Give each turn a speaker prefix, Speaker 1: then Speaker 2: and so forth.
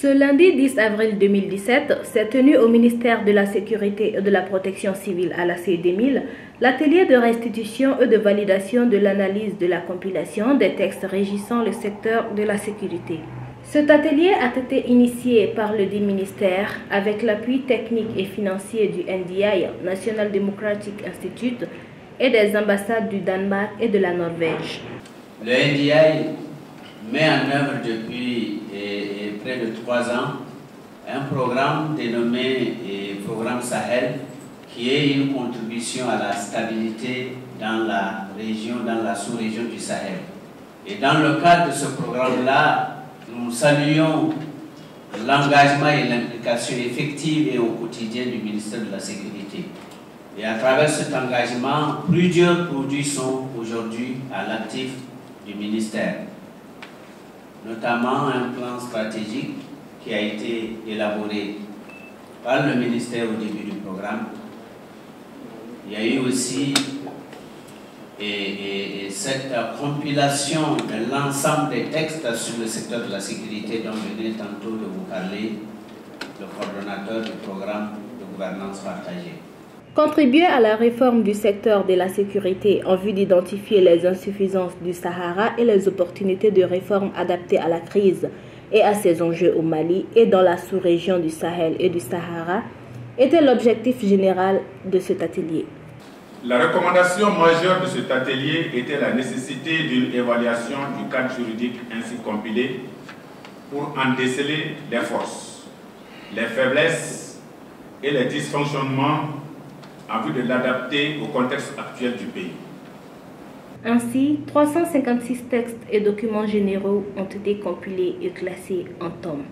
Speaker 1: Ce lundi 10 avril 2017 s'est tenu au ministère de la Sécurité et de la Protection civile à la C2000 l'atelier de restitution et de validation de l'analyse de la compilation des textes régissant le secteur de la sécurité. Cet atelier a été initié par le dit ministère avec l'appui technique et financier du NDI, National Democratic Institute, et des ambassades du Danemark et de la Norvège.
Speaker 2: Le NDI met en œuvre depuis près de trois ans un programme dénommé Programme Sahel qui est une contribution à la stabilité dans la région, dans la sous-région du Sahel. Et dans le cadre de ce programme-là, nous saluons l'engagement et l'implication effective et au quotidien du ministère de la Sécurité. Et à travers cet engagement, plusieurs produits sont aujourd'hui à l'actif du ministère notamment un plan stratégique qui a été élaboré par le ministère au début du programme. Il y a eu aussi et, cette compilation de l'ensemble des textes sur le secteur de la sécurité dont venait tantôt de vous parler le coordonnateur du programme de gouvernance partagée.
Speaker 1: Contribuer à la réforme du secteur de la sécurité en vue d'identifier les insuffisances du Sahara et les opportunités de réforme adaptées à la crise et à ses enjeux au Mali et dans la sous-région du Sahel et du Sahara était l'objectif général de cet atelier.
Speaker 3: La recommandation majeure de cet atelier était la nécessité d'une évaluation du cadre juridique ainsi compilé pour en déceler les forces, les faiblesses et les dysfonctionnements en vue de l'adapter au contexte actuel du pays.
Speaker 1: Ainsi, 356 textes et documents généraux ont été compilés et classés en tomes.